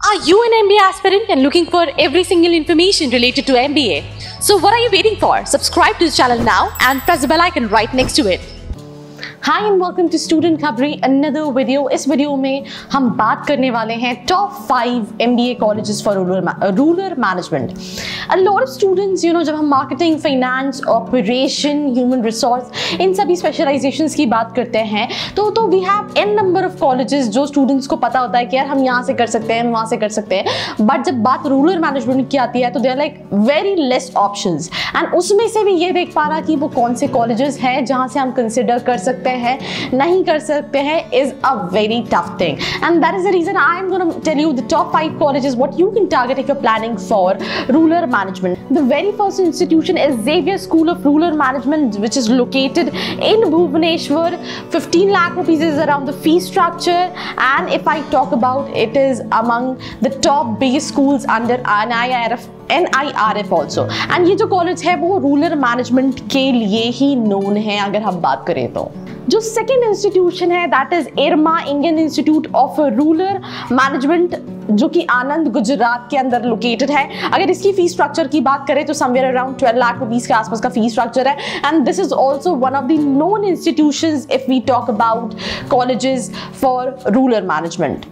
Are you an MBA aspirant and looking for every single information related to MBA? So what are you waiting for? Subscribe to the channel now and press the bell icon right next to it. Hi and welcome to student खबरी another video इस video में हम बात करने वाले हैं top five M B A colleges for rural management a lot of students you know जब हम marketing finance operation human resource इन सभी स्पेशलाइजेशन की बात करते हैं तो तो we have an number of colleges जो स्टूडेंट्स को पता होता है कि यार हम यहाँ से कर सकते हैं, हम वहाँ से कर सकते हैं। बट जब बात रूरल मैनेजमेंट की आती है तो they are like very less option and उसमें से भी ये देख पा रहा कि वो कौन से कॉलेजेस हैं जहाँ से हम कंसिडर कर सकते हैं, नहीं कर सकते हैं is a very tough thing and that is the reason I am tell you the top five colleges what you can target if you planning for rural management the very first institution is Xavier School of Rural Management, which is located in Bhubaneswar. 15 lakh rupees is around the fee structure, and if I talk about it, is among the top biggest schools under NIRF N I R F also and ये जो college है वो rural management के लिए ही known है अगर हम बात करें तो जो सेकेंड इंस्टीट्यूशन है that is IRMA Indian Institute of Rural Management जो कि आनंद गुजरात के अंदर लोकेटेड है। अगर इसकी फ़ीस स्ट्रक्चर की बात करें तो somewhere around twelve lakh rupees के आसपास का फ़ीस स्ट्रक्चर है। And this is also one of the known institution if we talk about colleges for rural management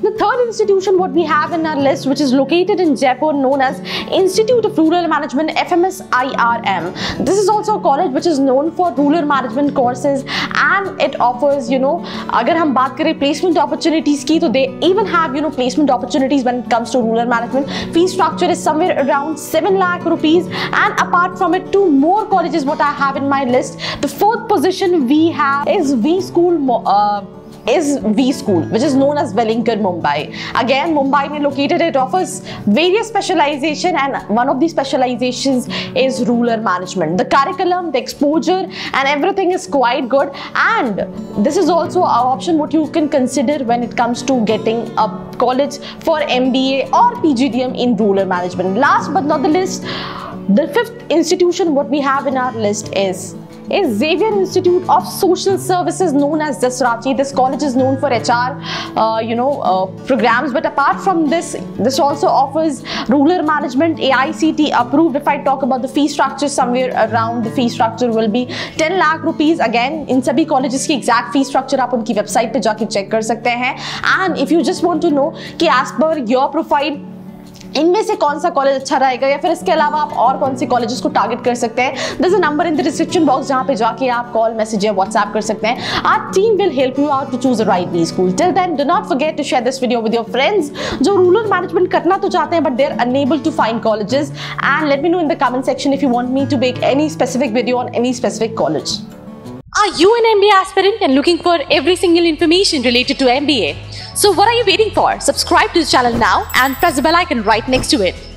The third institution what we have in our list which is located in Jaipur known as Institute of Rural Management FMS IRM. This is also a college which is known for rural management courses and it offers you know agar hum baat kare placement opportunities to they even have you know placement opportunities when it comes to rural management. Fee structure is somewhere around 7 lakh rupees and apart from it two more colleges what I have in my list. The fourth position we have is WeSchool uh, is WeSchool, which is known as Welingkar Mumbai. Again, Mumbai may located, it offers various specialization and one of the specializations is rural management. The curriculum, the exposure and everything is quite good and this is also an option what you can consider when it comes to getting a college for MBA or PGDM in rural management. Last but not the least, the fifth institution what we have in our list is is Xavier Institute of Social Services known as Jasrachi. This college is known for HR, uh, you know, uh, programs. But apart from this, this also offers ruler management, AICTE approved. If I talk about the fee structure, somewhere around the fee structure will be 10 lakh rupees. Again, in sabhi colleges की exact fee structure आप उनकी website पे जाके check कर सकते हैं. And if you just want to know कि as per your profile इनमें से कौन सा कॉलेज अच्छा रहेगा या फिर इसके अलावा आप और कौन से कॉलेजेस को टारगेट कर सकते हैं? This a number in the description box जहाँ पे जाके आप कॉल मैसेज या व्हाट्सएप कर सकते हैं। Our team will help you out to choose right B school till then do not forget to share this video with your friends जो rural management करना तो चाहते हैं but they are unable to find colleges and let me know in the comment section if you want me to make any specific video on any specific college Are you an MBA aspirant and looking for every single information related to MBA? So what are you waiting for? Subscribe to the channel now and press the bell icon right next to it.